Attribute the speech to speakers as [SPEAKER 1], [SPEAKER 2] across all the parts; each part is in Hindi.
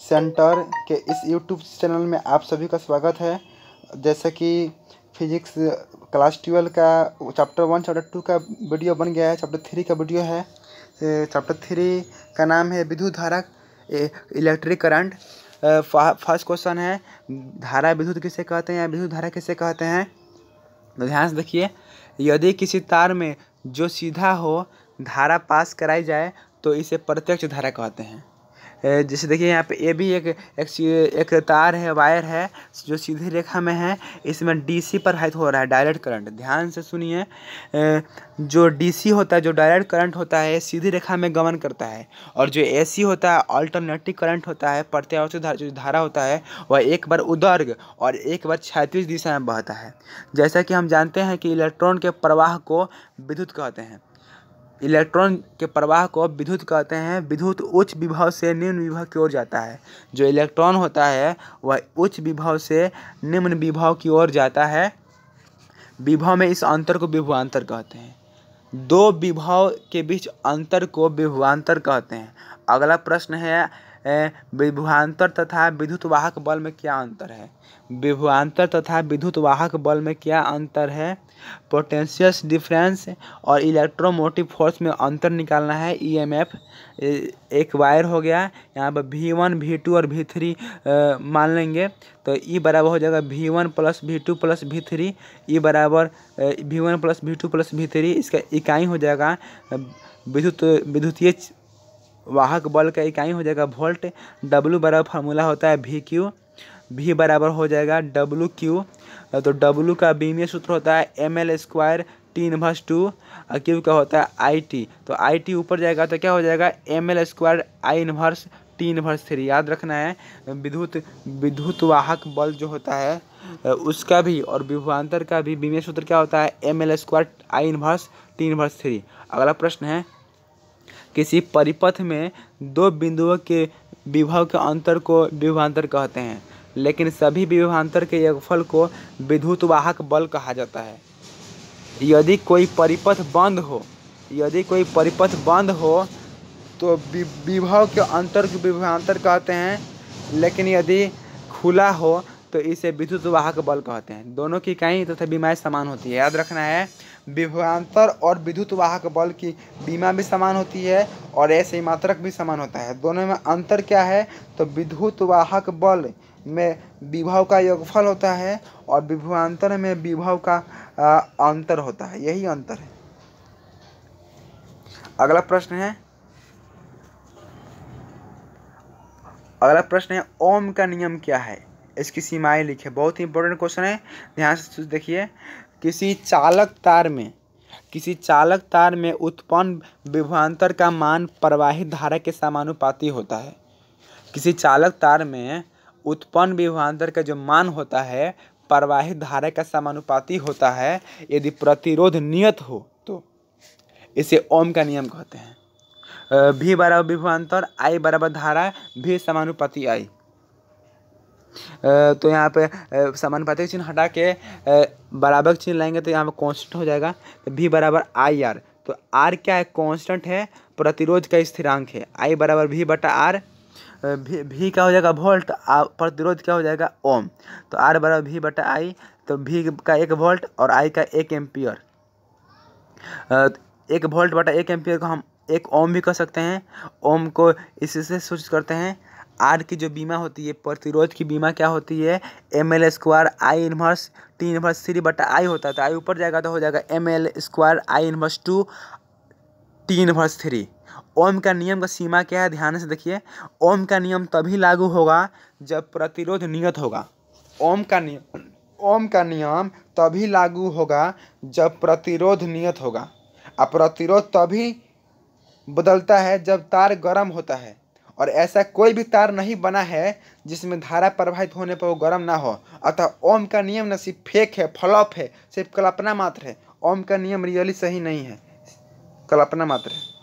[SPEAKER 1] सेंटर के इस यूट्यूब चैनल में आप सभी का स्वागत है। जैसे कि फिजिक्स क्लास ट्वेल्व का चैप्टर वन चैप्टर टू का वीडियो बन गया है चैप्टर थ्री का वीडियो है। चैप्टर थ्री का नाम है विद्युत धारा इलेक्ट्रिक करंट फ़र्स्ट क्वेश्चन है, धारा विद्युत किसे कहते हैं या विद्युत धारा किसे कहते हैं? तो ध्यान से देखिए, यदि किसी तार में जो सीधा हो, धारा पास कराई जाए तो इसे प्रत्यक्ष धारा कहते हैं। जैसे देखिए यहाँ पे ये भी एक एक तार है, वायर है, जो सीधी रेखा में है। इसमें डीसी प्रवाहित हो रहा है डायरेक्ट करंट ध्यान से सुनिए। जो डीसी होता है, जो डायरेक्ट करंट होता है सीधी रेखा में गमन करता है। और जो एसी होता है अल्टरनेटिव करंट होता है, प्रत्यावर्ती धारा, जो धारा होता है, वह एक बार उदर्ग और एक बार क्षैतिज दिशा में बहता है। जैसा कि हम जानते हैं कि इलेक्ट्रॉन के प्रवाह को विद्युत कहते हैं। इलेक्ट्रॉन के प्रवाह को विद्युत कहते हैं। विद्युत उच्च विभव से निम्न विभव की ओर जाता है। जो इलेक्ट्रॉन होता है, वह उच्च विभव से निम्न विभव की ओर जाता है। विभव में इस अंतर को विभवांतर कहते हैं। दो विभव के बीच अंतर को विभवांतर कहते हैं। अगला प्रश्न है विभवांतर तथा विद्युत वाहक बल में क्या अंतर है? विभवांतर तथा विद्युत वाहक बल में क्या अंतर है? पोटेंशियस डिफरेंस और इलेक्ट्रोमोटिव फोर्स में अंतर निकालना है ईएमएफ एक वायर हो गया, यहाँ पर वी वन वी टू और वी थ्री मान लेंगे तो ई बराबर हो जाएगा V one plus V two plus V three E बराबर V one plus V two plus V three इसका इकाई हो जाएगा विद्युत, विद्युतीय वाहक बल का इकाई हो जाएगा वोल्ट डब्लू बराबर फार्मूला होता है वी क्यू भी बराबर हो जाएगा डब्लू क्यू तो डब्लू का बीमीय सूत्र होता है M L square T inverse two और क्यू का होता है आई टी तो आई टी ऊपर जाएगा तो क्या हो जाएगा? M L square I inverse T inverse three याद रखना है, विद्युत विद्युत वाहक बल जो होता है उसका भी और विभवान्तर का भी बीमीय सूत्र क्या होता है? M L square I inverse T inverse three अगला प्रश्न है किसी परिपथ में दो बिंदुओं के विभव के अंतर को विभवान्तर कहते हैं, लेकिन सभी विभवान्तर के योगफल को विद्युत वाहक बल कहा जाता है। यदि कोई परिपथ बंद हो, यदि कोई परिपथ बंद हो तो विभव के अंतर को विभवान्तर कहते हैं, लेकिन यदि खुला हो तो इसे विद्युत वाहक बल कहते हैं। दोनों की इकाई तथा बीमाएँ समान होती है। याद रखना है विभवान्तर और विद्युत वाहक बल की बीमा भी समान होती है और ऐसे ही मात्रक भी समान होता है। दोनों में अंतर क्या है? तो विद्युत वाहक बल में विभव का योगफल होता है और विभवान्तर में विभव का अंतर होता है। यही अंतर है। अगला प्रश्न है। अगला प्रश्न है, ओम का नियम क्या है? इसकी सीमाएँ लिखे बहुत ही इंपॉर्टेंट क्वेश्चन है। ध्यान से देखिए। किसी चालक तार में, किसी चालक तार में उत्पन्न विभवान्तर का मान प्रवाहित धारा के समानुपाती होता है। किसी चालक तार में उत्पन्न विभवान्तर का जो मान होता है प्रवाहित धारा का समानुपाती होता है, यदि प्रतिरोध नियत हो तो इसे ओम का नियम कहते हैं। भी बराबर विभवान्तर आई बराबर धारा भी समानुपाती आई तो यहाँ पे समानुपातिक चिन्ह हटा के बराबर चिन्ह लाएँगे तो यहाँ पे कांस्टेंट हो जाएगा तो भी बराबर आई आर तो आर क्या है? कांस्टेंट है, प्रतिरोध का स्थिरांक है। आई बराबर भी बटा आर भी भी क्या हो जाएगा? वोल्ट प्रतिरोध क्या हो जाएगा? ओम तो आर बराबर भी बटा आई तो भी का एक वोल्ट और आई का एक एम्पियर एक वोल्ट बटा एक एम्पियर को हम एक ओम भी कर सकते हैं। ओम को इससे सूचित करते हैं। आर की जो बीमा होती है, प्रतिरोध की बीमा क्या होती है? M L square I inverse T inverse three बटा आई होता है तो आई ऊपर जाएगा तो हो जाएगा M L square I inverse two T inverse three Ohm का नियम का सीमा क्या है? ध्यान से देखिए। ओम का नियम तभी लागू होगा जब प्रतिरोध नियत होगा। ओम का नियम, ओम का नियम तभी लागू होगा जब प्रतिरोध नियत होगा। और प्रतिरोध तभी बदलता है जब तार गर्म होता है। और ऐसा कोई भी तार नहीं बना है जिसमें धारा प्रवाहित होने पर वो गर्म ना हो। अतः ओम का नियम न सिर्फ़ फेक है, फ्लॉप है, सिर्फ़ कल्पना मात्र है। ओम का नियम रियली सही नहीं है। कल्पना मात्र है।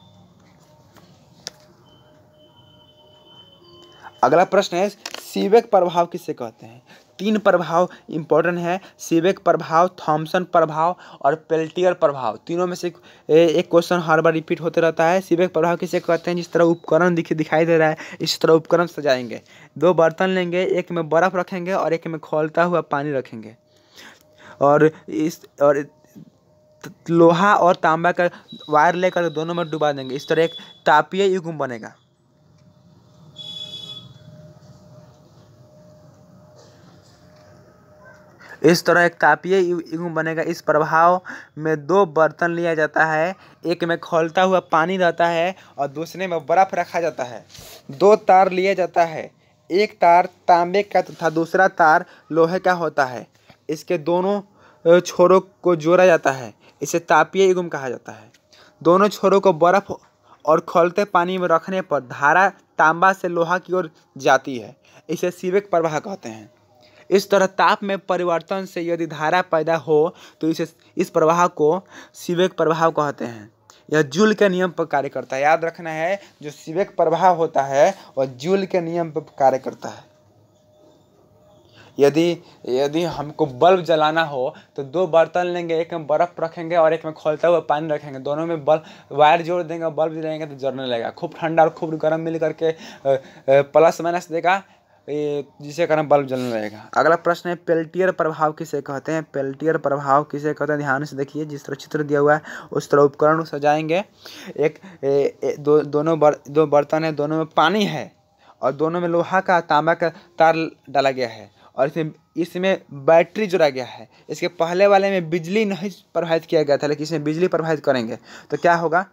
[SPEAKER 1] अगला प्रश्न है सीवेक प्रभाव किसे कहते हैं? तीन प्रभाव इंपॉर्टेंट है सीबेक प्रभाव थॉमसन प्रभाव और पेल्टियर प्रभाव। तीनों में से एक क्वेश्चन हर बार रिपीट होते रहता है। सीबेक प्रभाव किसे कहते हैं? जिस तरह उपकरण दिख, दिखाई दे रहा है, इस तरह उपकरण सजाएँगे। दो बर्तन लेंगे, एक में बर्फ़ रखेंगे और एक में खोलता हुआ पानी रखेंगे। और इस, और लोहा और तांबा का, वायर लेकर दोनों में डुबा देंगे। इस तरह एक तापीय युग्म बनेगा। इस तरह एक तापीय युग्म बनेगा। इस प्रभाव में दो बर्तन लिया जाता है। एक में खोलता हुआ पानी रहता है और दूसरे में बर्फ़ रखा जाता है। दो तार लिया जाता है। एक तार तांबे का तथा दूसरा तार लोहे का होता है। इसके दोनों छोरों को जोड़ा जाता है। इसे तापीय युग्म कहा जाता है। दोनों छोरों को बर्फ़ और खोलते पानी में रखने पर धारा तांबा से लोहा की ओर जाती है। इसे सीवेक प्रवाह कहते हैं। इस तरह ताप में परिवर्तन से यदि धारा पैदा हो तो इसे इस प्रवाह को सीवेक प्रभाव कहते हैं। यह जूल के नियम पर कार्य करता है। याद रखना है, जो सीवेक प्रभाव होता है, वह जूल के नियम पर कार्य करता है। यदि यदि हमको बल्ब जलाना हो तो दो बर्तन लेंगे, एक में बर्फ़ रखेंगे और एक में खोलता हुआ पानी रखेंगे। दोनों में बल्ब, वायर जोड़ देंगे बल्ब जलाएँगे तो जलने लगेगा। खूब ठंडा और खूब गर्म मिल करके प्लस माइनस देगा। जिसे कारण बल्ब जलने लगेगा। अगला प्रश्न है पेल्टियर प्रभाव किसे कहते हैं? पेल्टियर प्रभाव किसे कहते हैं? ध्यान से देखिए जिस तरह चित्र दिया हुआ है उस तरह उपकरण सजाएँगे। एक ए, ए, दो दोनों बर, दो बर्तन है दोनों में पानी है और दोनों में लोहा का तांबा का तार डाला गया है और इसमें इसमें बैटरी जोड़ा गया है। इसके पहले वाले में बिजली नहीं प्रभावित किया गया था लेकिन इसमें बिजली प्रभावित करेंगे। तो क्या होगा?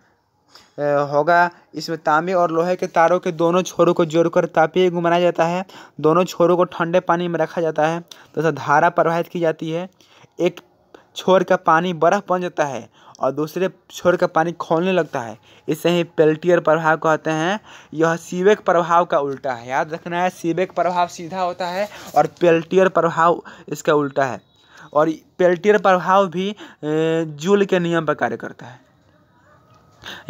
[SPEAKER 1] होगा। इसमें तांबे और लोहे के तारों के दोनों छोरों को जोड़कर तापीय घुमाया जाता है। दोनों छोरों को ठंडे पानी में रखा जाता है, तथा तो धारा प्रवाहित की जाती है। एक छोर का पानी बर्फ़ बन जाता है और दूसरे छोर का पानी खोलने लगता है। इसे ही पेल्टियर प्रभाव कहते हैं। यह सीवेक प्रभाव का उल्टा है। याद रखना है सीवेक प्रभाव सीधा होता है और पेल्टियर प्रभाव इसका उल्टा है। और पेल्टियर प्रभाव भी जूल के नियम पर कार्य करता है।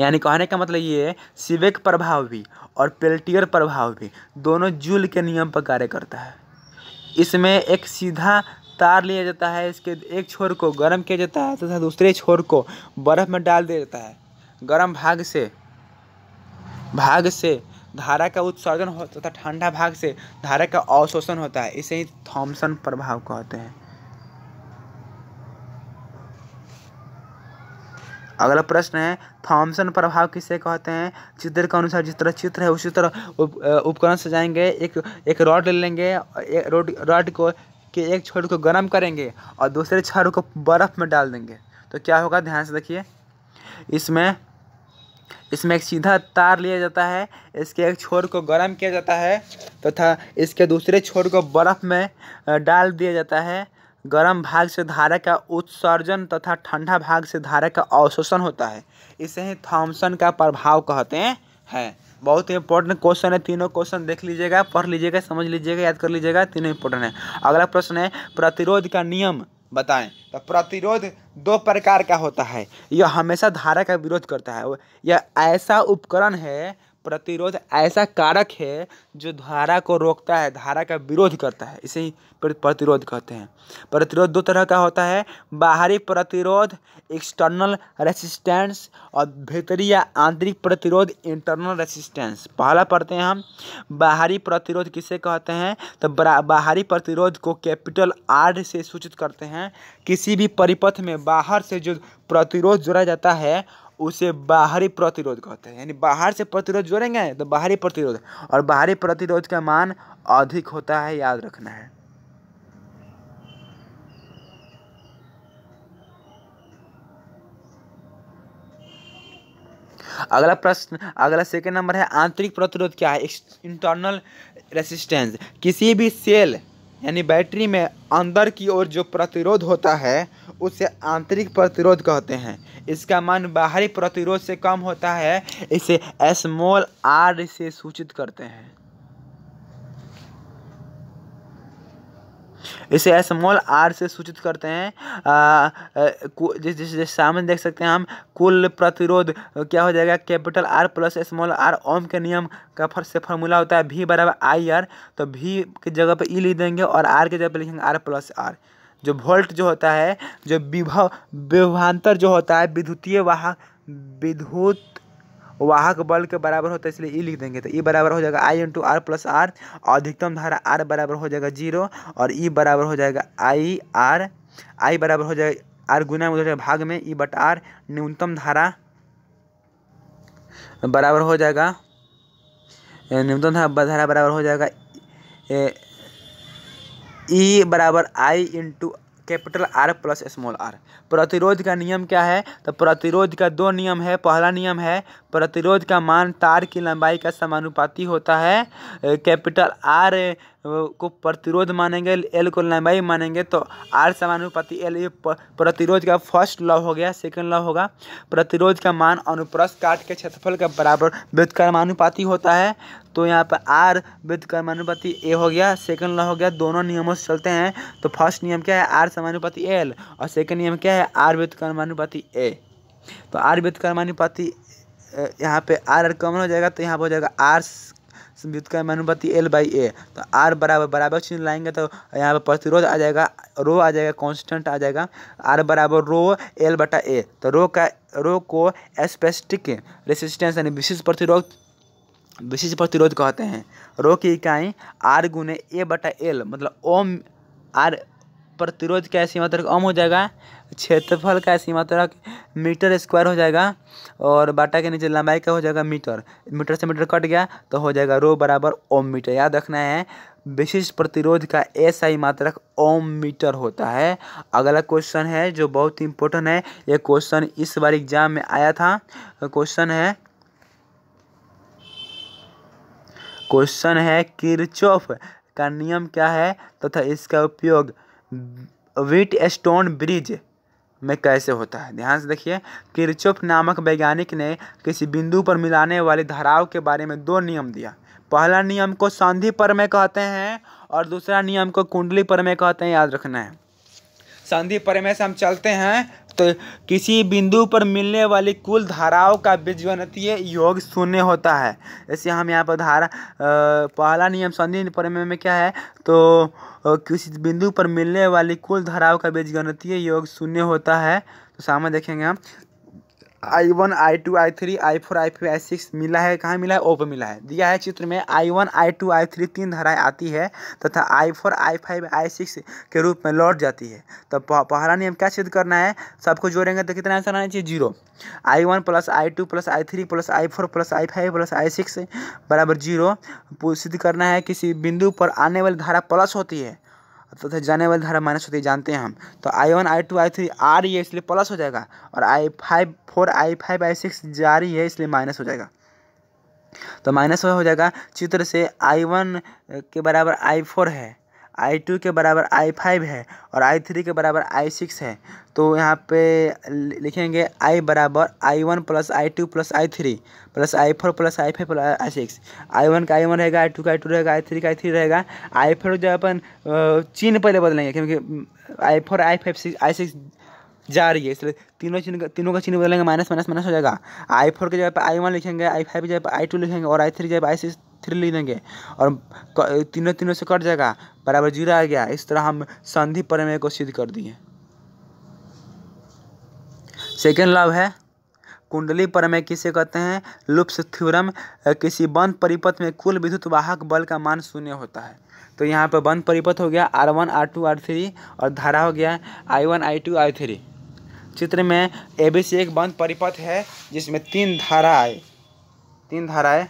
[SPEAKER 1] यानी कहने का मतलब ये है, सिवेक प्रभाव भी और पेल्टियर प्रभाव भी दोनों जूल के नियम पर कार्य करता है। इसमें एक सीधा तार लिया जाता है, इसके एक छोर को गर्म किया जाता है तथा तो दूसरे छोर को बर्फ़ में डाल दिया जाता है। गर्म भाग से भाग से धारा का उत्सर्जन होता तथा ठंडा भाग से धारा का अवशोषण होता है, इसे ही थॉमसन प्रभाव कहते हैं। अगला प्रश्न है, थॉमसन प्रभाव किसे कहते हैं? चित्र के अनुसार जिस तरह चित्र है, उसी तरह उपकरण सजाएँगे, एक एक रॉड ले लेंगे रोड, रॉड को, के एक छोर को गर्म करेंगे और दूसरे छोर को बर्फ़ में डाल देंगे। तो क्या होगा? ध्यान से देखिए। इसमें इसमें एक सीधा तार लिया जाता है, इसके एक छोर को गर्म किया जाता है तथा तो इसके दूसरे छोर को बर्फ़ में डाल दिया जाता है। गर्म भाग से धारा का उत्सर्जन तथा ठंडा भाग से धारा का अवशोषण होता है। इसे ही थॉमसन का प्रभाव कहते हैं। बहुत इंपॉर्टेंट क्वेश्चन है। तीनों क्वेश्चन देख लीजिएगा, पढ़ लीजिएगा, समझ लीजिएगा, याद कर लीजिएगा। तीनों इंपॉर्टेंट है। अगला प्रश्न है, प्रतिरोध का नियम बताएँ। तो प्रतिरोध दो प्रकार का होता है। यह हमेशा धारा का विरोध करता है। यह ऐसा उपकरण है प्रतिरोध ऐसा कारक है जो धारा को रोकता है, धारा का विरोध करता है, इसे ही प्रतिरोध कहते हैं। प्रतिरोध दो तरह का होता है, बाहरी प्रतिरोध एक्सटर्नल रेसिस्टेंस और भीतरी या आंतरिक प्रतिरोध इंटरनल रेसिस्टेंस पहला पढ़ते हैं हम, बाहरी प्रतिरोध किसे कहते हैं? तो बाहरी प्रतिरोध को कैपिटल आर से सूचित करते हैं, किसी भी परिपथ में बाहर से जो प्रतिरोध जोड़ा जाता है उसे बाहरी प्रतिरोध कहते हैं। यानी बाहर से प्रतिरोध जोड़ेंगे तो बाहरी प्रतिरोध। और बाहरी प्रतिरोध का मान अधिक होता है, याद रखना है। अगला प्रश्न, अगला सेकेंड नंबर है, आंतरिक प्रतिरोध क्या है? इंटरनल रेसिस्टेंस किसी भी सेल यानी बैटरी में अंदर की ओर जो प्रतिरोध होता है, उसे आंतरिक प्रतिरोध कहते हैं। इसका मान बाहरी प्रतिरोध से कम होता है, इसे स्मॉल आर से सूचित करते हैं। इसे स्मॉल आर से सूचित करते हैं। जिस सामने देख सकते हैं हम, कुल प्रतिरोध, क्या हो जाएगा? Capital R plus small R Ohm के नियम का फर, से फॉर्मूला होता है भी बराबर आई आर तो भी की जगह पे ई लिख देंगे और आर की जगह पे लिखेंगे आर प्लस आर जो वोल्ट जो होता है, जो विभव विभवान्तर जो होता है, विद्युतीय वाहक, विद्युत वाहक बल के बराबर होता है, इसलिए ई लिख देंगे। तो ई बराबर हो जाएगा I into R plus R अधिकतम धारा आर बराबर हो जाएगा ज़ीरो और ई बराबर हो जाएगा आई आर आई बराबर हो जाएगा आर गुना में भाग में ई बट आर न्यूनतम धारा बराबर हो जाएगा न्यूनतम धारा बराबर हो जाएगा ई बराबर I into capital R plus small R. प्रतिरोध का नियम क्या है? तो प्रतिरोध का दो नियम है। पहला नियम है, प्रतिरोध का मान तार की लंबाई का समानुपाती होता है। कैपिटल आर को प्रतिरोध मानेंगे, एल को लंबाई मानेंगे तो आर समानुपाती एल ये प्रतिरोध का फ़र्स्ट लॉ हो गया सेकंड लॉ होगा। प्रतिरोध का मान अनुप्रस्थ काट के क्षेत्रफल का बराबर व्युत्क्रमानुपाती होता है। तो यहाँ पर आर व्युत्क्रमानुपाती ए हो गया सेकंड लॉ हो गया, दोनों नियमों से चलते हैं। तो फ़र्स्ट नियम क्या है? आर समानुपाती एल और सेकंड नियम क्या है? आर व्युत्क्रमानुपाती ए। तो आर व्युत्क्रमानुपाती यहाँ पे आर कॉमन हो जाएगा तो यहाँ पर हो जाएगा आर व्युत्क्रमानुपाती एल बाई ए तो आर बराबर बराबर चिन्ह लाएँगे तो यहाँ पर प्रतिरोध आ जाएगा, रो आ जाएगा कांस्टेंट आ जाएगा। आर बराबर रो एल बटा ए तो रो का रो को स्पेसिफिक रेसिस्टेंस यानी विशिष्ट प्रतिरोध विशिष्ट प्रतिरोध कहते हैं। रो की इकाई आर गुने ए बटा एल मतलब ओम आर प्रतिरोध का सीमा तक ओम हो जाएगा। क्षेत्रफल का सीमा तक मीटर स्क्वायर हो जाएगा और बाटा के नीचे लंबाई का हो जाएगा? मीटर। मीटर से मीटर कट गया तो हो जाएगा रो बराबर ओम मीटर। याद रखना है, विशिष्ट प्रतिरोध का एस आई मात्रक ओम मीटर होता है। अगला क्वेश्चन है जो बहुत ही इंपॉर्टेंट है। ये क्वेश्चन इस बार एग्ज़ाम में आया था। क्वेश्चन है क्वेश्चन है किरचॉफ का नियम क्या है तथा तो इसका उपयोग विट स्टोन ब्रिज में कैसे होता है? ध्यान से देखिए किरचुप नामक वैज्ञानिक ने किसी बिंदु पर मिलाने वाले धाराओं के बारे में दो नियम दिया। पहला नियम को संधि पर में कहते हैं और दूसरा नियम को कुंडली पर में कहते हैं, याद रखना है। संधि पर में से हम चलते हैं तो किसी बिंदु पर मिलने वाली कुल धाराओं का बीजगणितीय योग शून्य होता है। ऐसे हम यहाँ पर धारा पहला नियम संधि प्रमेय में क्या है? तो किसी बिंदु पर मिलने वाली कुल धाराओं का बीजगणितीय योग शून्य होता है? तो सामने देखेंगे हम। I one I two I three I four I five I six मिला है, कहाँ मिला है? ओ मिला है। दिया है चित्र में I one I two I three तीन धाराएँ आती है तथा I four I five I six के रूप में लौट जाती है। तो पहला नियम क्या सिद्ध करना है? सबको जोड़ेंगे तो कितना आंसर आना चाहिए? Zero. I one plus I two plus I three plus I four plus I five plus I six बराबर ज़ीरो। सिद्ध करना है किसी बिंदु पर आने वाली धारा प्लस होती है। तथा तो जाने वाली धारा माइनस होती है, जानते हैं हम। तो I one I two I three आ रही है इसलिए प्लस हो जाएगा और I five four I five I six जा रही है, इसलिए माइनस हो जाएगा। तो माइनस हो जाएगा, चित्र से आई वन के बराबर आई फोर है। आई टू के बराबर आई फाइव है और आई थ्री के बराबर आई सिक्स है। तो यहाँ पे लिखेंगे आई बराबर I one plus I two plus I three plus I four plus I five plus I six I one का आई वन रहेगा आई टू का आई टू रहेगा आई थ्री का आई थ्री रहेगा। आई फोर जो अपन चीन पहले बदलेंगे, क्योंकि I four I five six I six जा रही है, इसलिए तीनों चिन्ह तीनों का चिन्ह बदलेंगे माइनस माइनस माइनस हो जाएगा। आई फोर की जगह पर आई वन लिखेंगे आई फाइव की जगह पर आई टू लिखेंगे और आई थ्री जगह पर आई सिक्स थ्री लिख देंगे। और तीनों तीनों से कट जाएगा, बराबर ज़ीरो आ गया, इस तरह हम संधि प्रमेय को सिद्ध कर दिए। सेकेंड लव है, कुंडली प्रमेय किसे कहते हैं? लुप्स थ्योरम किसी बंद परिपथ में कुल विद्युत वाहक बल का मान शून्य होता है। तो यहाँ पर बंद परिपथ हो गया R one R two R three और धारा हो गया I one I two I three चित्र में ए बी सी एक बंद परिपथ है, जिसमें तीन धारा आए। तीन धाराएँ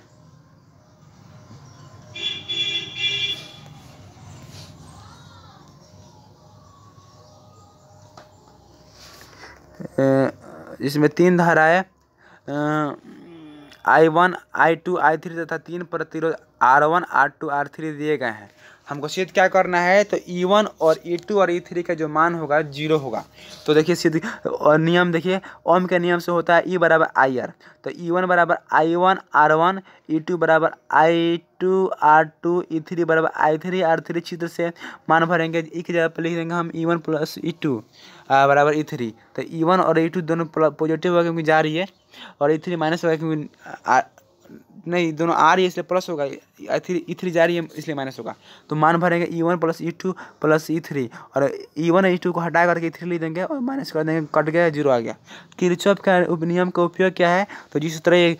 [SPEAKER 1] इसमें तीन धाराएँ I one, I two, I three तथा तीन प्रतिरोध R one, R two, R three दिए गए हैं। हमको सिद्ध क्या करना है? तो ई वन और ई टू और ई थ्री का जो मान होगा ज़ीरो होगा। तो देखिए सिद्ध और नियम देखिए, ओम के नियम से होता है ई बराबर आई आर तो ई वन बराबर I one R one E two बराबर I two R two E three बराबर आई थ्री आर थ्री चित्र से मान भरेंगे ई की जगह पर लिख देंगे हम E one plus E two बराबर ई थ्री तो ई वन और ई टू दोनों पॉजिटिव होगा क्योंकि जा रही है, और ई थ्री माइनस होगा क्योंकि नहीं, दोनों आ रही है, इसलिए प्लस होगा। ई थ्री थ्री जा रही है, इसलिए माइनस होगा। तो मान भरेंगे E one plus E two plus E three और ई वन ई टू को हटा करके ई थ्री लिख देंगे और माइनस कर देंगे, कट गया ज़ीरो आ गया। किरचॉप का नियम का उपयोग क्या है? तो जिस तरह ये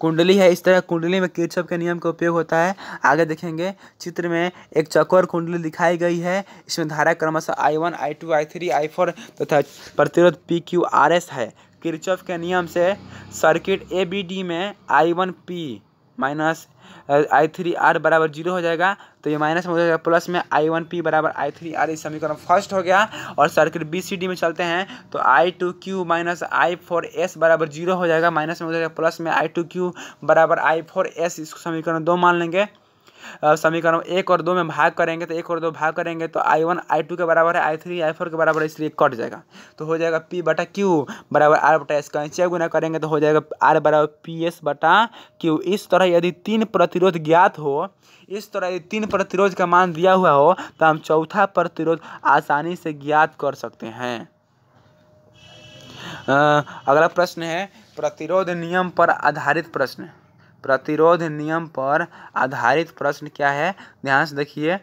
[SPEAKER 1] कुंडली है, इस तरह कुंडली में किरचॉप के नियम का उपयोग होता है। आगे देखेंगे, चित्र में एक चकोर कुंडली दिखाई गई है। इसमें धारा क्रमशः I one I two I three I four तथा प्रतिरोध पी क्यू आर एस है। किरचॉफ के नियम से सर्किट ए बी डी में I one P minus I three R बराबर ज़ीरो हो जाएगा। तो ये माइनस में हो जाएगा प्लस में आई वन पी बराबर आई थ्री आर इस समीकरण फ़र्स्ट हो गया। और सर्किट बी सी डी में चलते हैं तो I two Q minus I four S बराबर ज़ीरो हो जाएगा। माइनस में हो जाएगा प्लस में आई टू क्यू बराबर आई फोर एस इसको समीकरण दो मान लेंगे। समीकरण एक और दो में भाग करेंगे तो एक और दो भाग करेंगे तो आई वन आई टू के बराबर है आई थ्री आई फोर के बराबर है, इसलिए कट जाएगा। तो हो जाएगा पी बटा क्यू बराबर आर बटा एस का छः गुना करेंगे तो हो जाएगा आर बराबर पी एस बटा क्यू इस तरह यदि तीन प्रतिरोध ज्ञात हो, इस तरह यदि तीन प्रतिरोध का मान दिया हुआ हो तो हम चौथा प्रतिरोध आसानी से ज्ञात कर सकते हैं। अगला प्रश्न है, प्रतिरोध नियम पर आधारित प्रश्न। प्रतिरोध नियम पर आधारित प्रश्न क्या है? ध्यान से देखिए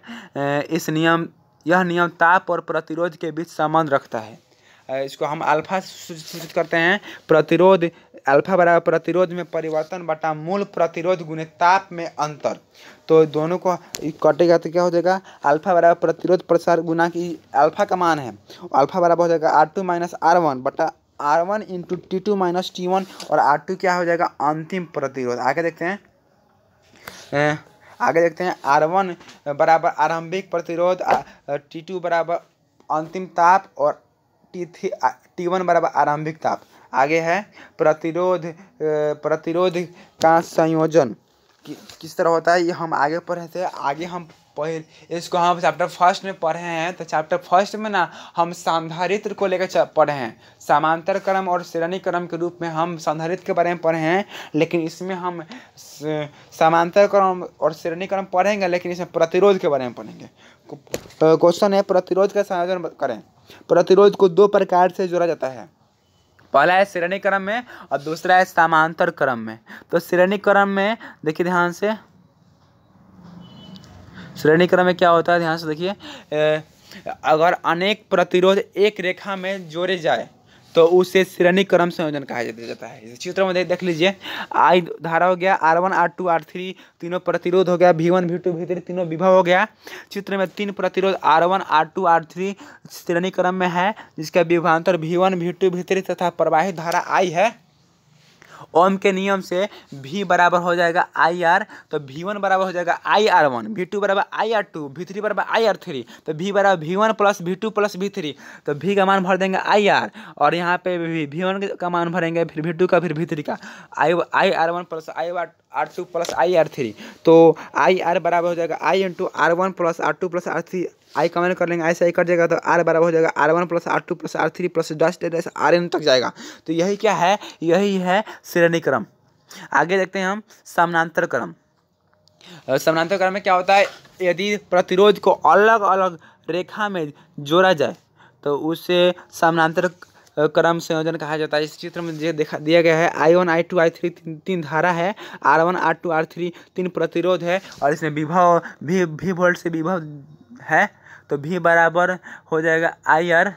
[SPEAKER 1] इस नियम, यह नियम ताप और प्रतिरोध के बीच संबंध रखता है। इसको हम अल्फ़ा सूचित करते हैं। प्रतिरोध, अल्फ़ा बराबर प्रतिरोध में परिवर्तन बटा मूल प्रतिरोध गुने ताप में अंतर। तो दोनों को कटेगा तो क्या हो जाएगा? अल्फ़ा बराबर प्रतिरोध प्रसार गुना की अल्फ़ा का मान है। अल्फ़ा बराबर हो जाएगा R two minus R one बटा R one into T two minus T one और आर टू क्या हो जाएगा? अंतिम प्रतिरोध। आगे देखते हैं। आगे देखते हैं। आर वन बराबर आरंभिक प्रतिरोध टी टू बराबर अंतिम ताप और टी थ्री टी वन बराबर आरंभिक ताप। आगे है। प्रतिरोध प्रतिरोध का संयोजन। कि, किस तरह होता है? ये हम आगे पढ़े थे। आगे हम पहले इसको हम चैप्टर फ़र्स्ट में पढ़े हैं तो चैप्टर फ़र्स्ट में ना हम संधारित्र को लेकर पढ़े हैं। समांतर क्रम और श्रेणी क्रम के रूप में हम संधारित्र के बारे में पढ़े हैं, लेकिन इसमें हम समांतर क्रम और श्रेणी क्रम पढ़ेंगे, लेकिन इसमें प्रतिरोध के बारे में पढ़ेंगे। क्वेश्चन है, प्रतिरोध का संयोजन करें। प्रतिरोध को दो प्रकार से जोड़ा जाता है। पहला है श्रेणी क्रम में और दूसरा है समांतर क्रम में। तो श्रेणी क्रम में, देखिए ध्यान से श्रेणी क्रम में क्या होता है? ध्यान से देखिए। अगर अनेक प्रतिरोध एक रेखा में जोड़े जाए तो उसे श्रेणी क्रम संयोजन कहा जाता है। चित्र में देख लीजिए। आई धारा हो गया, R one, R two, R three, तीनों प्रतिरोध हो गया, V one, V two, V three, तीनों विभव हो गया। चित्र में तीन प्रतिरोध, R one, R two, R three श्रेणी क्रम में है, जिसका विभांतर V one, V two, V three तथा प्रवाहित धारा आई है। ओम के नियम से भी बराबर हो जाएगा आई आर तो वी वन बराबर हो जाएगा I R one V two बराबर I R two V three बराबर आई आर थ्री तो v बराबर V one plus V two plus V three तो v का मान भर देंगे आई आर और यहाँ पे वी वन का मान भरेंगे, फिर वी टू का, फिर वी थ्री का I I R one plus I R R two plus I R three तो आई आर बराबर हो जाएगा I into R one plus R two plus R three I comment कर लेंगे ऐसे आई कट जाएगा तो आर बराबर हो जाएगा R one plus R two plus R three plus dust dash R N तक जाएगा। तो यही क्या है? यही है श्रेणी क्रम आगे देखते हैं हम समानांतर क्रम समानांतर क्रम में क्या होता है? यदि प्रतिरोध को अलग अलग रेखा में जोड़ा जाए तो उसे समानांतर क्रम संयोजन कहा जाता है। इस चित्र में जो देखा दिया गया है I one I two I three तीन, तीन धारा है R one R two R three तीन प्रतिरोध है और इसमें विभव भी वोल्ट से विभव है। तो भी बराबर हो जाएगा आई आर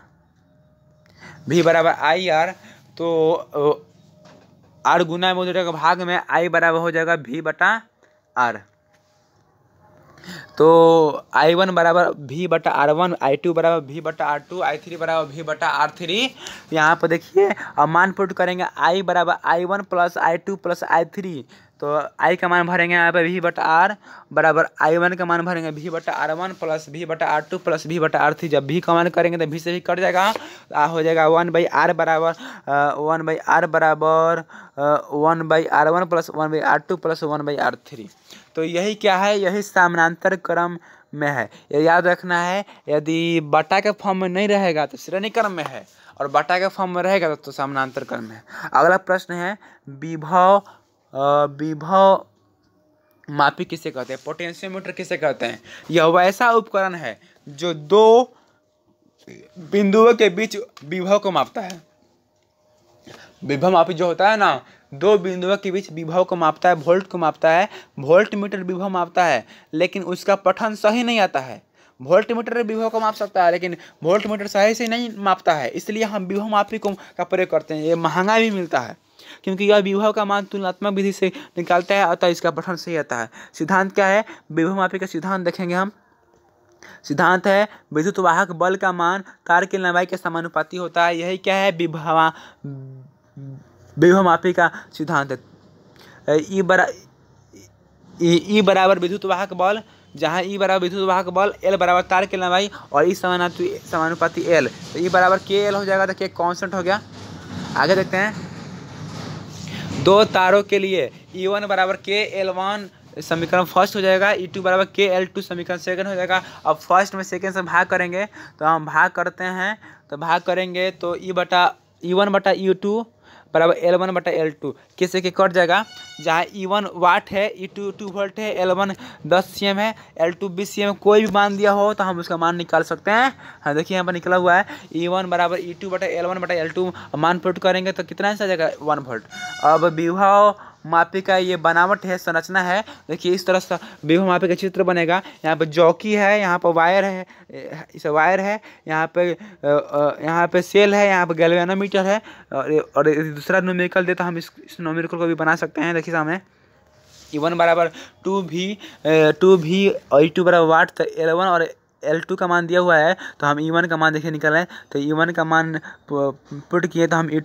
[SPEAKER 1] भी बराबर आई आर तो आर गुना में का भाग में आई बराबर हो जाएगा भी बटा आर तो आई वन बराबर वी बटा आर वन आई टू बराबर वी बटा आर टू आई थ्री बराबर वी बटा आर थ्री यहाँ पर देखिए, अब मान पुट करेंगे आई बराबर I one plus I two plus I three तो आई का मान भरेंगे यहाँ पे वी बटा आर बराबर आई वन का मान भरेंगे वी बटा आर वन प्लस वी बटा आर टू प्लस वी बटा आर थ्री जब भी का मान करेंगे तो वी से भी कट जाएगा, आ, हो जाएगा वन बाई आर बराबर वन बाई आर बराबर one by R one plus one by R two plus one by R three तो यही क्या है? यही समानांतर क्रम में है। ये याद रखना है, यदि बटा के फॉर्म में नहीं रहेगा तो श्रेणी क्रम में है और बटा के फॉर्म में रहेगा तो समानांतर क्रम में है। अगला प्रश्न है, विभव विभव मापी किसे कहते हैं? पोटेंशियोमीटर किसे कहते हैं? यह वैसा उपकरण है जो दो बिंदुओं के बीच विभव को मापता है। विभव मापी जो होता है ना दो बिंदुओं के बीच विभव को मापता है, वोल्ट को मापता है वोल्ट मीटर विभव मापता है, लेकिन उसका पठन सही नहीं आता है। वोल्ट मीटर विभव को माप सकता है, लेकिन वोल्ट मीटर सही से नहीं मापता है। इसलिए हम विभव मापी को का प्रयोग करते हैं। ये महँगा भी मिलता है, क्योंकि यह विभव का मान तुलनात्मक विधि से निकालता है, अतः इसका पठन सही आता है। सिद्धांत क्या है? विभव मापी का सिद्धांत देखेंगे हम। सिद्धांत है विद्युत वाहक बल का मान तार की लंबाई के समानुपाती होता है। यही क्या है? विभवा विभव मापी का सिद्धांत ई बरा, ई बराबर विद्युत वाहक बल, जहाँ ई बराबर विद्युत वाहक बल एल बराबर तार की लंबाई और ई समानुपाती एल तो ई बराबर के एल हो जाएगा तो के कॉन्स्टेंट हो गया। आगे देखते हैं। दो तारों के लिए ई वन बराबर के एल वन समीकरण फ़र्स्ट हो जाएगा ई टू बराबर के एल टू समीकरण सेकंड हो जाएगा। अब फ़र्स्ट में सेकंड से भाग करेंगे तो हम भाग करते हैं। तो भाग करेंगे तो ई बटा ई वन बटा ई टू बराबर एल वन बटा एल टू किससे के कट जाएगा? जहाँ ई वन वाट है ई टू टू वोल्ट है एल वन दस सी एम है एल टू बीस सी एम कोई भी मान दिया हो तो हम उसका मान निकाल सकते हैं। हाँ देखिए यहाँ पर निकला हुआ है। ई वन बराबर ई टू बटा एल वन बटा एल टू मान पुट करेंगे तो कितना आ जाएगा? वन वोल्ट अब विभव मापी का ये बनावट है संरचना है। देखिए इस तरह से विभव मापी का चित्र बनेगा। यहाँ पे जौकी है यहाँ पर वायर है इस वायर है यहाँ पे यहाँ पे सेल है यहाँ पे गैल्वेनोमीटर है और, और दूसरा नोमिकल देता हम इस, नोमिकल को भी बना सकते हैं देखिए सामने। ई वन बराबर टू भी टू भी और ई टू बराबर वाट तो एलेवन और एल टू का मान दिया हुआ है तो हम ई वन का मान देखिए निकल रहे हैं। तो ई वन का मान पुट किए तो हम ई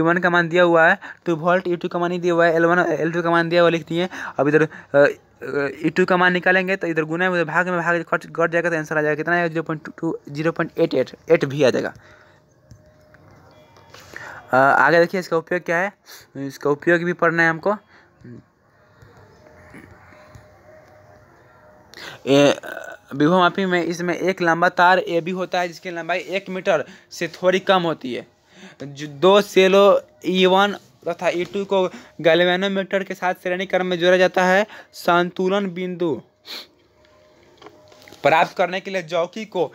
[SPEAKER 1] वन का मान दिया हुआ है टू वोल्ट ई टू का मान नहीं दिया हुआ है एल वन एल टू का मान दिया हुआ लिख दिए अब इधर ई टू का मान निकालेंगे तो इधर गुना में भाग में भाग कट कट जाएगा तो आंसर आ जाएगा। कितना आएगा zero point two zero point eight eight eight भी आ जाएगा। आगे देखिए इसका उपयोग क्या है? इसका उपयोग भी पढ़ना है हमको। विभव मापी में इसमें एक लंबा तार ए भी होता है, जिसकी लंबाई एक मीटर से थोड़ी कम होती है। दो सेलो ई वन तथा ई टू को गैल्वेनोमीटर के साथ श्रेणी क्रम में जोड़ा जाता है। संतुलन बिंदु प्राप्त करने के लिए चौकी को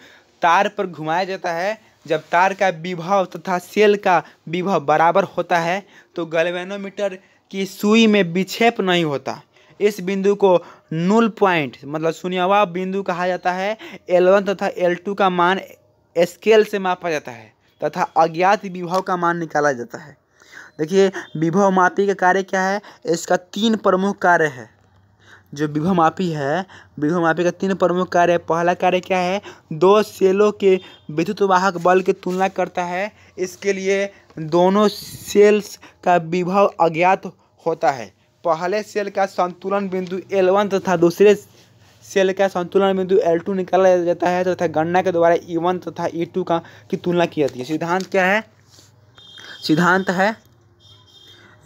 [SPEAKER 1] तार पर घुमाया जाता है। जब तार का विभव तथा सेल का विभव बराबर होता है तो गैल्वेनोमीटर की सुई में विक्षेप नहीं होता। इस बिंदु को नूल पॉइंट मतलब शून्यवा बिंदु कहा जाता है। एल वन तथा एल टू का मान स्केल से मापा जाता है। तथा अज्ञात विभव का मान निकाला जाता है। देखिए, विभव मापी का कार्य क्या है? इसका तीन प्रमुख कार्य है। जो विभव मापी है, विभव मापी का तीन प्रमुख कार्य पहला कार्य क्या है? दो सेलों के विद्युत वाहक बल की तुलना करता है। इसके लिए दोनों सेल्स का विभव अज्ञात होता है। पहले सेल का संतुलन बिंदु एल वन तथा दूसरे सेल का संतुलन बिंदु एल टू निकाला जाता है तथा गणना के द्वारा ई वन तथा ई टू का की तुलना की जाती है। सिद्धांत क्या है? सिद्धांत है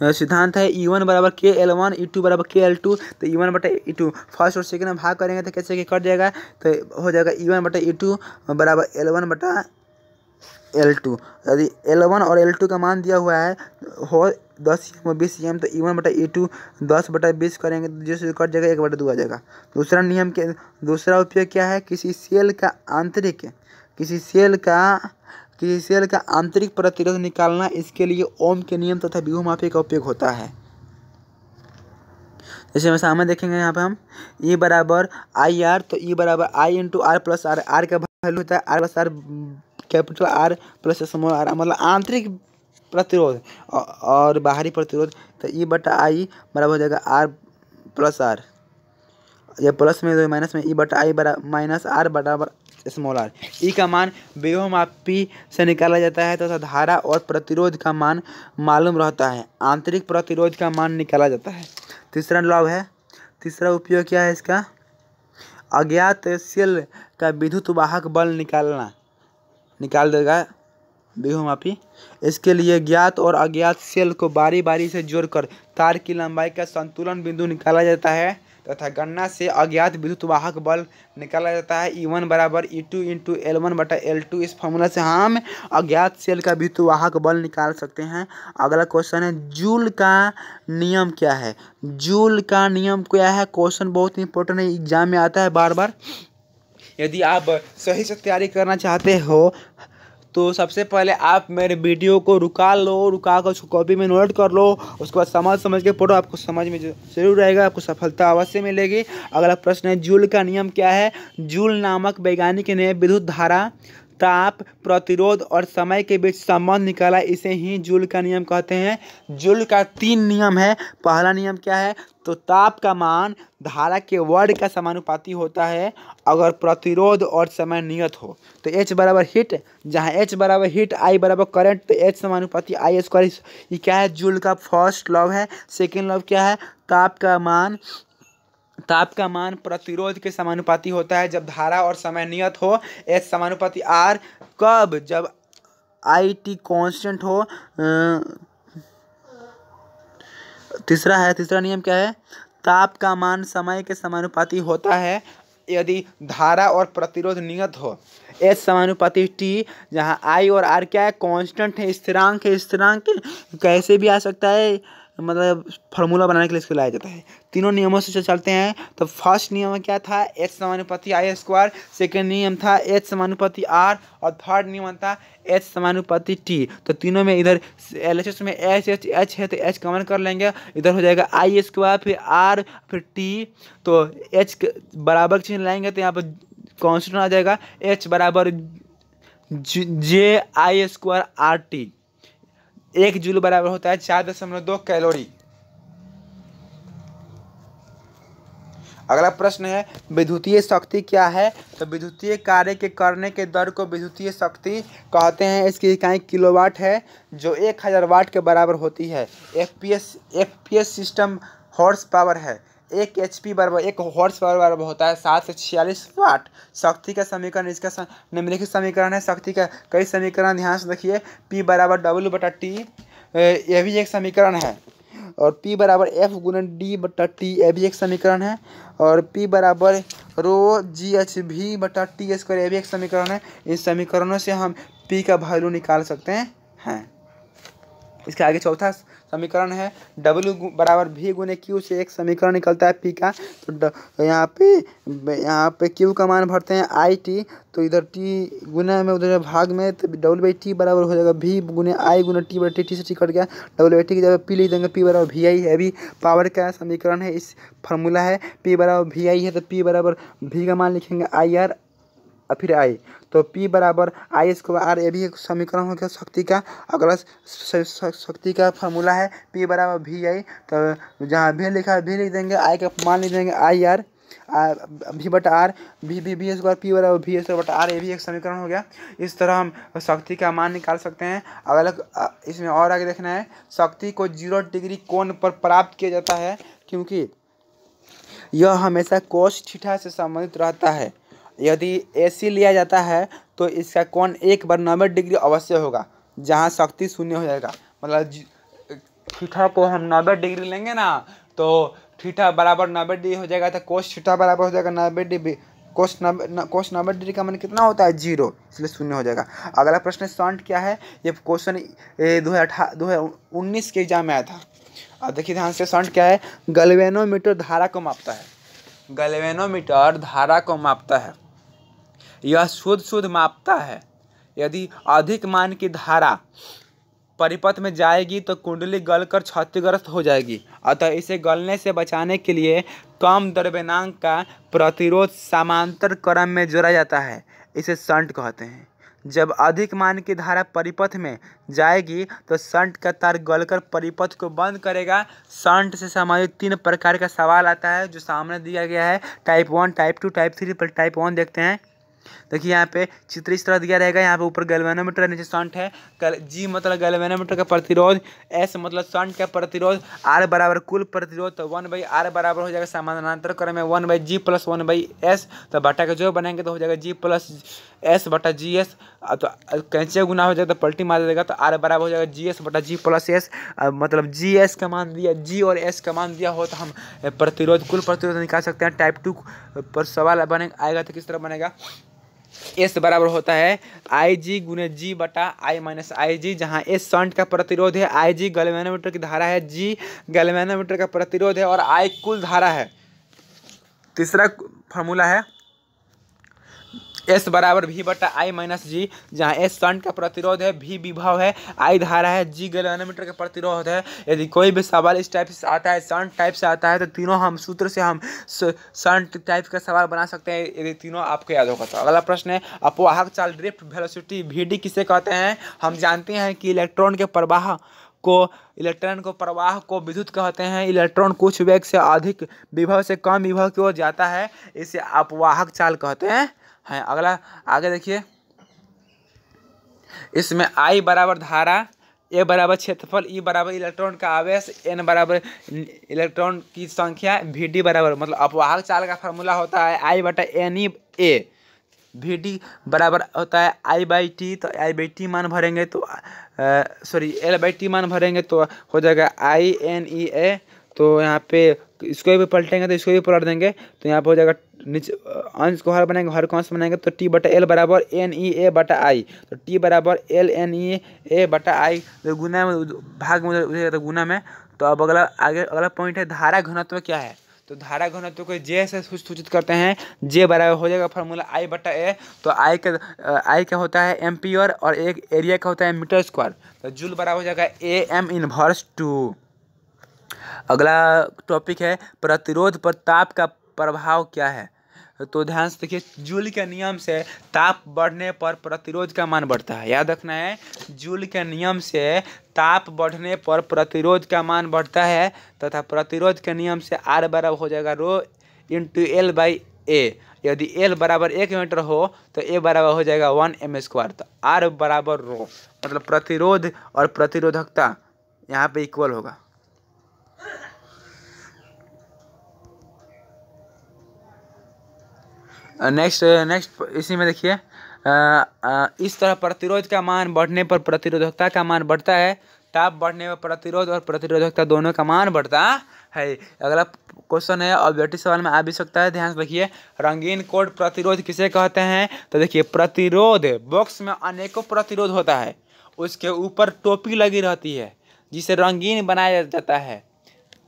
[SPEAKER 1] सिद्धांत है ई वन बराबर के एल वन ई टू बराबर के एल टू तो ई वन बटा ई टू फ़र्स्ट और सेकंड में भाग करेंगे तो कैसे कट जाएगा? तो हो जाएगा ई वन बटा ई टू बराबर एल वन बटा एल टू यदि एल वन और एल टू का मान दिया हुआ है, हो दस एम और बीस एम तो ई वन बटा ई टू दस बटा बीस करेंगे तो जैसे कट जाएगा, एक बटा दो आ जाएगा। दूसरा नियम के दूसरा उपयोग क्या है? किसी सेल का आंतरिक, किसी सेल का, किसी सेल का आंतरिक प्रतिरोध निकालना इसके लिए ओम के नियम तथा विभव माफ़ी का उपयोग होता है। जैसे हम सामने देखेंगे यहाँ पे हम ई बराबर आई आर तो ई बराबर I into R plus R R का वैल्यू होता है R plus R capital R plus small R मतलब आंतरिक प्रतिरोध और बाहरी प्रतिरोध तो ई बटा आई बराबर हो जाएगा आर प्लस आर। या प्लस में माइनस में ई बटा आई बरा, माइनस आर बराबर स्मॉल आर। ई का मान विभव मापी से निकाला जाता है, तथा तो धारा और प्रतिरोध का मान मालूम रहता है। आंतरिक प्रतिरोध का मान निकाला जाता है। तीसरा लाभ है। तीसरा उपयोग क्या है इसका? अज्ञात सेल का विद्युत वाहक बल निकालना। निकाल देगा। विभव मापी इसके लिए ज्ञात और अज्ञात सेल को बारी बारी से जोड़कर तार की लंबाई का संतुलन बिंदु निकाला जाता है तथा गणना से अज्ञात विद्युत वाहक बल निकाला जाता है। ई वन बराबर E two into L one बटा एल टू इस फॉर्मूला से हम अज्ञात सेल का विद्युत वाहक बल निकाल सकते हैं। अगला क्वेश्चन है, जूल का नियम क्या है? जूल का नियम क्या है? क्वेश्चन बहुत इंपॉर्टेंट है एग्ज़ाम में आता है बार बार यदि आप सही से तैयारी करना चाहते हो तो सबसे पहले आप मेरे वीडियो को रुका लो, रुका कर उसको कॉपी में नोट कर लो, उसके बाद समझ समझ के पढ़ो, आपको समझ में ज़रूर रहेगा आपको सफलता अवश्य मिलेगी। अगला प्रश्न है, जूल का नियम क्या है? जूल नामक वैज्ञानिक ने विद्युत धारा ताप, प्रतिरोध और समय के बीच संबंध निकाला। इसे ही जूल का नियम कहते हैं। जूल का तीन नियम है। पहला नियम क्या है? तो ताप का मान धारा के वर्ड का समानुपाती होता है, अगर प्रतिरोध और समय नियत हो। तो एच बराबर हीट जहाँ एच बराबर हीट आई बराबर करंट तो एच समानुपाती आई स्क्वायर ये क्या है? जूल का फ़र्स्ट लव है। सेकेंड लव क्या है? ताप का मान ताप का मान प्रतिरोध के समानुपाती होता है। जब धारा और समय नियत हो एच समानुपाती आर कब? जब आई टी कॉन्स्टेंट हो तीसरा है, तीसरा नियम क्या है? ताप का मान समय के समानुपाती होता है, यदि धारा और प्रतिरोध नियत हो। एच समानुपाती टी, जहाँ आई और आर क्या है? कांस्टेंट है, स्थिरांक है, स्थिरांक कैसे भी आ सकता है। मतलब फार्मूला बनाने के लिए इसको लाया जाता है। तीनों नियमों से चलते हैं तो फ़र्स्ट नियम क्या था? एच समानुपाति आई स्क्वायर सेकेंड नियम था एच समानुपाति आर और थर्ड नियम था एच समानुपाति टी तो तीनों में इधर एल एच एस में एच एच एच है तो एच कमन कर लेंगे। इधर हो जाएगा आई स्क्वायर फिर आर फिर टी तो एच बराबर चिन्ह लाएँगे तो यहाँ पर कॉन्स्टेंट आ जाएगा। एच बराबर J I square R T एक जूल बराबर होता है चार दशमलव दो कैलोरी। अगला प्रश्न है, विद्युतीय शक्ति क्या है? तो विद्युतीय कार्य के करने के दर को विद्युतीय शक्ति कहते हैं। इसकी इकाई किलोवाट है, जो एक हज़ार वाट के बराबर होती है। F P S F P S system horse power है। एक एच पी बराबर, एक हॉर्स पावर बराबर होता है, सात से छियालीस वाट शक्ति का समीकरण, इसका निम्नलिखित समीकरण है, शक्ति का कई समीकरण, ध्यान से देखिए पी बराबर डब्ल्यू बटा टी यह भी एक समीकरण है। और P बराबर एफ़ गुणन डी बटा टी यह भी एक समीकरण है। और P बराबर रो जी एच भी बटा टी स्क्वायर यह भी एक समीकरण है। इन समीकरणों से हम P का वैल्यू निकाल सकते हैं। इसके आगे चौथा समीकरण है। डब्ल्यू बराबर भी गुने क्यू से एक समीकरण निकलता है पी का। तो यहाँ पे यहाँ पे क्यू का मान भरते हैं आई टी तो इधर टी गुना में, उधर भाग में तो डब्ल्यू बाई टी बराबर हो जाएगा भी गुने आई गुना टी बराबर टी टी से टी कट गया। डब्ल्यू बाई टी की जगह पी लिख देंगे पी बराबर वी आई है भी पावर का समीकरण है, इस फार्मूला है। पी बराबर वी आई है तो पी बराबर भी का मान लिखेंगे आई आर और फिर आई। तो P बराबर आई स्क्वायर आर ये भी एक समीकरण हो गया शक्ति का। अगला शक्ति का फार्मूला है P बराबर वी आई तो जहाँ भी लिखा है भी लिख देंगे आई का मान लिख देंगे आई आर भी बट आर भी भी बी स्क्वायर पी बराबर भी स्क्वायर बट आर ये भी एक समीकरण हो गया। इस तरह हम शक्ति का मान निकाल सकते हैं। अगला इसमें और आगे देखना है। शक्ति को ज़ीरो डिग्री कोण पर प्राप्त किया जाता है, क्योंकि यह हमेशा कोस थीटा से संबंधित रहता है। यदि ए सी लिया जाता है तो इसका कोण एक बार नब्बे डिग्री अवश्य होगा, जहाँ शक्ति शून्य हो जाएगा। मतलब थीठा को हम नब्बे डिग्री लेंगे ना तो थीठा बराबर नब्बे डिग्री हो जाएगा तो कोस थीठा बराबर हो जाएगा नब्बे डिग्री कोस नब्बे कोस नब्बे डिग्री का मान कितना होता है? ज़ीरो, इसलिए शून्य हो जाएगा। अगला प्रश्न संट क्या है? ये क्वेश्चन दो हज़ार दो हज़ार उन्नीस के एग्ज़ाम में आया था। अब देखिए ध्यान से संट क्या है? गलवेनोमीटर धारा को मापता है। गलवेनोमीटर धारा को मापता है। यह शुद्ध शुद्ध मापता है। यदि अधिक मान की धारा परिपथ में जाएगी तो कुंडली गलकर क्षतिग्रस्त हो जाएगी। अतः इसे गलने से बचाने के लिए कम द्रव्यनांक का प्रतिरोध समांतर क्रम में जोड़ा जाता है। इसे संट कहते हैं। जब अधिक मान की धारा परिपथ में जाएगी तो संट का तार गलकर परिपथ को बंद करेगा। संट से संबंधित तीन प्रकार का सवाल आता है, जो सामने दिया गया है। Type one type two type three पर टाइप वन देखते हैं। देखिए यहाँ पे चित्र इस तरह दिया रहेगा, यहाँ पे ऊपर गैल्वेनोमीटर नीचे संट है। जी मतलब गैल्वेनोमीटर का प्रतिरोध एस मतलब संट का प्रतिरोध आर बराबर कुल प्रतिरोध तो वन बाई आर बराबर हो जाएगा समानांतर क्रम में one by G plus one by S तो बटा का जो बनाएँगे तो हो जाएगा जी प्लस एस बटा जी एस तो कैंचे गुना हो जाएगा तो पल्टी मार देगा तो आर बराबर हो जाएगा जी एस बटा जी प्लस एस मतलब जी एस का मान दिया जी और एस का मान दिया हो तो हम प्रतिरोध, कुल प्रतिरोध निकाल सकते हैं टाइप टू पर सवाल बने, आएगा तो किस तरह बनेगा? एस बराबर होता है आई जी गुने जी बटा आई माइनस आई जी, जहाँ एस संट का प्रतिरोध है, आई जी गलवेनोमीटर की धारा है, जी गलवेनोमीटर का प्रतिरोध है और आई कुल धारा है। तीसरा फॉर्मूला है एस बराबर भी बटा आई माइनस जी जहाँ एस संट का प्रतिरोध है भी विभव है आई धारा है जी गैलोमीटर का प्रतिरोध है। यदि कोई भी सवाल इस टाइप से आता है संट टाइप से आता है तो तीनों हम सूत्र से हम संट टाइप का सवाल बना सकते हैं। यदि तीनों आपको याद होगा तो अगला प्रश्न है, अपवाहक चाल ड्रिफ्ट वेलोसिटी वी किसे कहते हैं? हम जानते हैं कि इलेक्ट्रॉन के प्रवाह को इलेक्ट्रॉन को प्रवाह को विद्युत कहते हैं। इलेक्ट्रॉन कुछ वेग से अधिक विभव से कम विभव की ओर जाता है, इसे अपवाहक चाल कहते हैं। है। अगला, आगे देखिए। इसमें आई बराबर धारा ए बराबर क्षेत्रफल ई बराबर इलेक्ट्रॉन का आवेश एन बराबर इलेक्ट्रॉन की संख्या वी डी बराबर मतलब अपवाहक चाल का फार्मूला होता है आई बटा N E A V D बराबर होता है आई बाई टी तो आई बाई टी मान भरेंगे तो सॉरी एल बाई टी मान भरेंगे तो हो जाएगा आई एन ई ए तो यहाँ पे इसको भी पलटेंगे तो इसको भी पलट देंगे। तो यहाँ पर हो जाएगा नीचे अंश को हर बनाएँगे, हर को अंश बनाएँगे तो टी बटा एल बराबर एन ई ए बटा आई। तो टी बराबर एल एन ई ए बटा आई तो गुना में भाग में उधर तो गुना में। तो अब अगला, आगे अगला पॉइंट है, धारा घनत्व क्या है? तो धारा घनत्व को जे से सूचित करते हैं। जे बराबर हो जाएगा फार्मूला आई बटा ए तो आई का आई का होता है? एम्पियर और एक एरिया का होता है? मीटर स्क्वायर तो जूल बराबर हो जाएगा ए एम इनवर्स टू अगला टॉपिक है, प्रतिरोध पर ताप का प्रभाव क्या है? तो ध्यान से देखिए, जूल के नियम से ताप बढ़ने पर प्रतिरोध का मान बढ़ता है। याद रखना है, जूल के नियम से ताप बढ़ने पर प्रतिरोध का मान बढ़ता है, तथा प्रतिरोध के नियम से आर बराबर हो जाएगा rho into L by A यदि एल बराबर एक मीटर हो तो ए बराबर हो जाएगा वन एम स्क्वायर तो आर बराबर रो। मतलब प्रतिरोध और प्रतिरोधकता यहाँ पे इक्वल होगा। नेक्स्ट नेक्स्ट इसी में देखिए इस तरह प्रतिरोध का मान बढ़ने पर प्रतिरोधकता का मान बढ़ता है ताप बढ़ने पर प्रतिरोध और प्रतिरोधकता दोनों का मान बढ़ता है। अगला क्वेश्चन है ऑब्जेक्टिव सवाल में आ भी सकता है, ध्यान से देखिए, रंगीन कोड प्रतिरोध किसे कहते हैं? तो देखिए, प्रतिरोध बॉक्स में अनेकों प्रतिरोध होता है, उसके ऊपर टोपी लगी रहती है, जिसे रंगीन बनाया जाता है।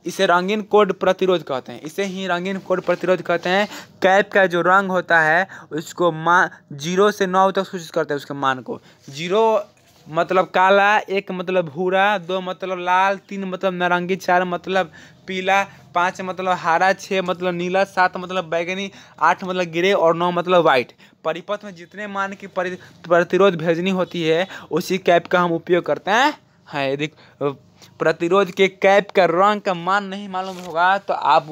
[SPEAKER 1] इसे रंगीन कोड प्रतिरोध कहते हैं। इसे ही रंगीन कोड प्रतिरोध कहते हैं। कैप का जो रंग होता है, उसको मान ज़ीरो से नौ तक सूचित करते हैं उसके मान को। ज़ीरो मतलब काला, एक मतलब भूरा, दो मतलब लाल, तीन मतलब नारंगी, चार मतलब पीला, पाँच मतलब हरा, छः मतलब नीला, सात मतलब बैगनी, आठ मतलब ग्रे और नौ मतलब वाइट। परिपथ में जितने मान की प्रतिरोध भेजनी होती है, उसी कैप का हम उपयोग करते हैं। है देख प्रतिरोध के कैप का रंग का मान नहीं मालूम होगा तो आप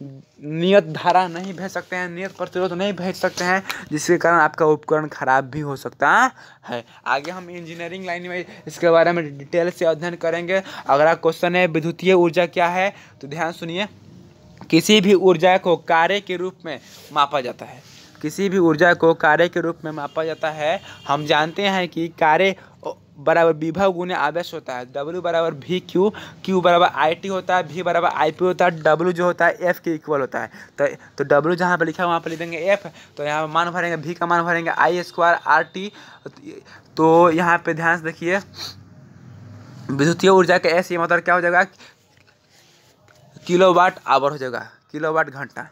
[SPEAKER 1] नियत धारा नहीं भेज सकते हैं, नियत प्रतिरोध नहीं भेज सकते हैं, जिसके कारण आपका उपकरण खराब भी हो सकता है। आगे हम इंजीनियरिंग लाइन में इसके बारे में डिटेल से अध्ययन करेंगे। अगला क्वेश्चन है, विद्युतीय ऊर्जा क्या है? तो ध्यान सुनिए। किसी भी ऊर्जा को कार्य के रूप में मापा जाता है। किसी भी ऊर्जा को कार्य के रूप में मापा जाता है। हम जानते हैं कि कार्य बराबर विभव गुने आवेश होता है। डब्ल्यू बराबर वी क्यू क्यू बराबर आई टी होता है वी बराबर आई पी होता है डब्ल्यू जो होता है एफ़ के इक्वल होता है। तो तो डब्ल्यू जहाँ पर लिखा है, वहाँ पर लिख देंगे एफ़ तो यहाँ पर मान भरेंगे वी का मान भरेंगे आई स्क्वायर आर टी तो यहाँ पर ध्यान से देखिए, विद्युतीय ऊर्जा का ऐसे मतलब क्या हो जाएगा? किलो वाट आवर हो जाएगा किलो वाट घंटा।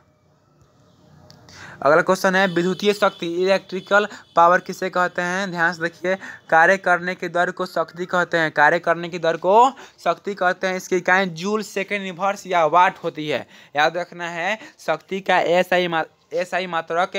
[SPEAKER 1] अगला क्वेश्चन है, विद्युतीय शक्ति इलेक्ट्रिकल पावर किसे कहते हैं? ध्यान से देखिए, कार्य करने की दर को शक्ति कहते हैं। कार्य करने की दर को शक्ति कहते हैं। इसकी इकाई जूल सेकेंड, इनवर्स या वाट होती है। याद रखना है, शक्ति का ऐसा आई एस आई मात्रक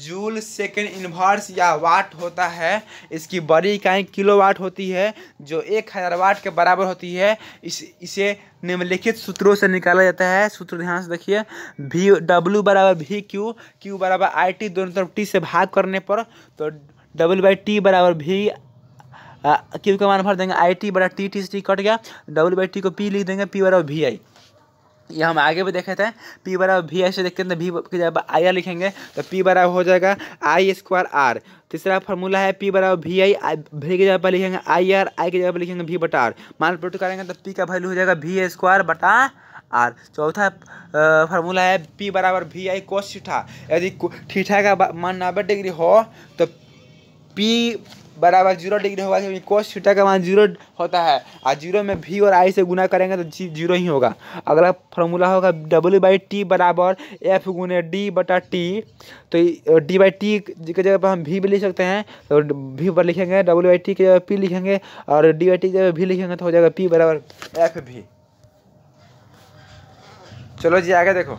[SPEAKER 1] जूल सेकेंड इन्वर्स या वाट होता है। इसकी बड़ी इकाई किलो वाट होती है, जो एक हज़ार वाट के बराबर होती है। इस, इसे निम्नलिखित सूत्रों से निकाला जाता है। सूत्र ध्यान से देखिए। भी डब्ल्यू बराबर भी क्यू क्यू बराबर आई टी दोनों तरफ़ टी से भाग करने पर तो डब्ल्यू बाई टी बराबर भी क्यू का मान भर देंगे। आई टी बड़ा टी टी से टी कट गया। डब्ल्यू बाई टी को पी लिख देंगे पी बराबर भी आई ये हम आगे भी देखे थे पी बराबर भी आई से देखते हैं तो भी की जगह आई आर लिखेंगे तो पी बराबर हो जाएगा आई स्क्वायर आर तीसरा फॉर्मूला है पी बराबर वी आई भी की जगह पर लिखेंगे आई आर आई की जगह पर लिखेंगे भी बटा आर मान पुट करेंगे तो पी का वैल्यू हो जाएगा भी स्क्वायर बटा आर चौथा फार्मूला है पी बराबर वी आई कोस थीठा यदि थीठा का मान नब्बे डिग्री हो तो पी बराबर ज़ीरो डिग्री होगा क्योंकि कोस थीटा का मान ज़ीरो होता है। और ज़ीरो में भी और आई से गुना करेंगे तो जी ज़ीरो ही होगा। अगला फार्मूला होगा डब्ल्यू बाई टी बराबर एफ़ गुने डी बटा टी तो डी बाई टी की जगह पर हम भी भी लिख सकते हैं। तो भी पर लिखेंगे डब्ल्यू बाई टी की जगह पी लिखेंगे और डी बाई टी की जगह भी लिखेंगे तो हो जाएगा पी बराबर एफ़ भी चलो जी, आगे देखो।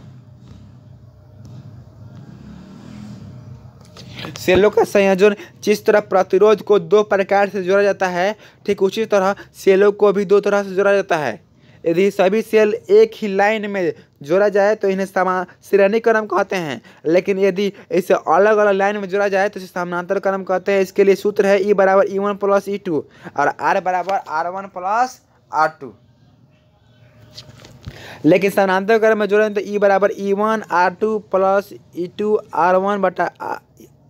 [SPEAKER 1] सेलों का संयोजन जिस तरह प्रतिरोध को दो प्रकार से जोड़ा जाता है, ठीक उसी तरह सेलों को भी दो तरह से जोड़ा जाता है। यदि सभी सेल एक ही लाइन में जोड़ा जाए तो इन्हें समा श्रेणी क्रम कहते हैं। लेकिन यदि इसे अलग अलग लाइन में जोड़ा जाए तो इसे समानांतर क्रम कहते हैं। इसके लिए सूत्र है ई बराबर E one plus E two और आर बराबर R one plus R two लेकिन समानांतर क्रम में जोड़ें तो ई बराबर E one R two plus E two R one बटा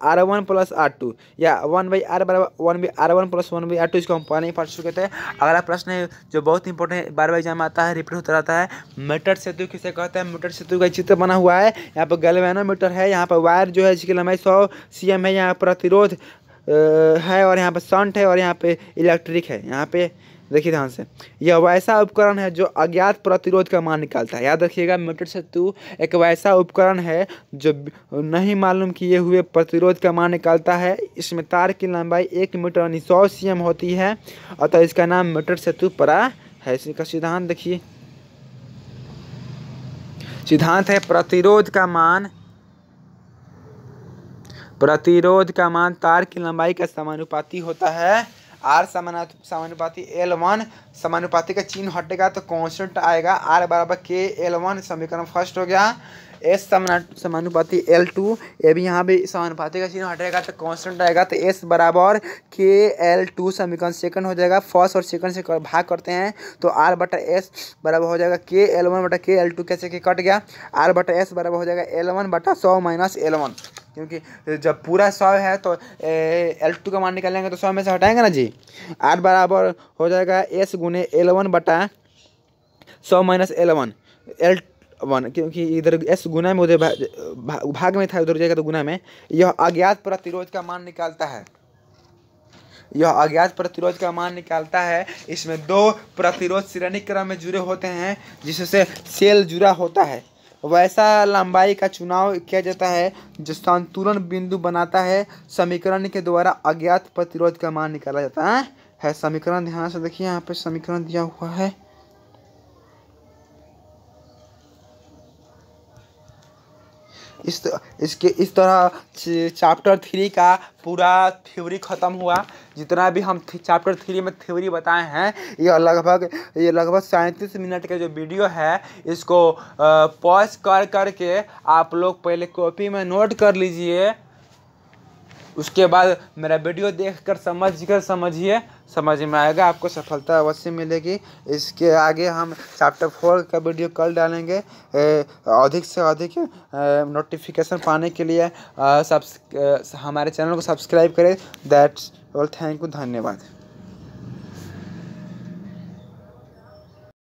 [SPEAKER 1] R one plus R two या वन बाई आर बराबर one by R one plus one by R two इसको हम पहले ही पढ़ चुके थे अगला प्रश्न है, जो बहुत इंपॉर्टेंट बार बार एग्ज़ाम आता है रिपीट होता रहता है। मीटर सेतु किसे कहते हैं? मीटर सेतु का चित्र बना हुआ है। यहाँ पर गैल्वेनोमीटर है, यहाँ पर वायर जो है, जिसकी लंबाई सौ सी है, यहाँ प्रतिरोध है और यहाँ पर संट है और यहाँ पे इलेक्ट्रिक है। यहाँ पे देखिए ध्यान से। यह वैसा उपकरण है जो अज्ञात प्रतिरोध का मान निकालता है। याद रखिएगा मीटर सेतु एक वैसा उपकरण है जो नहीं मालूम किए हुए प्रतिरोध का मान निकालता है। इसमें तार की लंबाई एक मीटर यानी सौ सी होती है। अतः इसका नाम मीटर सेतु परा है। इसका सिद्धांत देखिए। सिद्धांत है, प्रतिरोध का मान, प्रतिरोध का मान तार की लंबाई का समानुपाती होता है। आर समानुपाती एल वन समानुपाती का चिन्ह हटेगा तो कॉन्स्टेंट आएगा। आर बराबर के एल वन समीकरण फ़र्स्ट हो गया। एस समानुपाती एल टू ये भी यहाँ भी समानुपाती का चिन्ह हटेगा तो कांस्टेंट आएगा तो एस बराबर के एल टू समीकरण सेकंड हो जाएगा फ़र्स्ट और सेकंड से कर, भाग करते हैं तो आर बटा एस बराबर हो जाएगा के एल वन बटा के एल टू कैसे के कट गया? आर बटा एस बराबर हो जाएगा एल वन बटा सौ माइनस एल वन क्योंकि जब पूरा सौ है तो एल टू का मान निकालेंगे तो सौ में से हटाएँगे ना जी? आर बराबर हो जाएगा एस गुने एल वन बटा सौ minus L one L one क्योंकि इधर एस गुना में उधर भा, भाग में था उधर जाएगा तो गुना में। यह अज्ञात प्रतिरोध का मान निकालता है। यह अज्ञात प्रतिरोध का मान निकालता है। इसमें दो प्रतिरोध श्रेणी क्रम में जुड़े होते हैं जिससे सेल जुड़ा होता है। वैसा लंबाई का चुनाव किया जाता है जो संतुलन बिंदु बनाता है। समीकरण के द्वारा अज्ञात प्रतिरोध का मान निकाला जाता है, है समीकरण ध्यान से देखिए यहाँ पे समीकरण दिया हुआ है। इस इसके, इस तरह चैप्टर थ्री का पूरा थ्योरी ख़त्म हुआ। जितना भी हम चैप्टर थ्री में थ्योरी बताए हैं यह लगभग, ये लगभग सैंतीस मिनट का जो वीडियो है, इसको पॉज कर कर के आप लोग पहले कॉपी में नोट कर लीजिए। उसके बाद मेरा वीडियो देख कर समझ कर समझिए, समझ में आएगा, आपको सफलता अवश्य मिलेगी। इसके आगे हम चैप्टर फोर का वीडियो कल डालेंगे। अधिक से अधिक नोटिफिकेशन पाने के लिए सब्स हमारे चैनल को सब्सक्राइब करें। दैट्स ऑल थैंक यू धन्यवाद।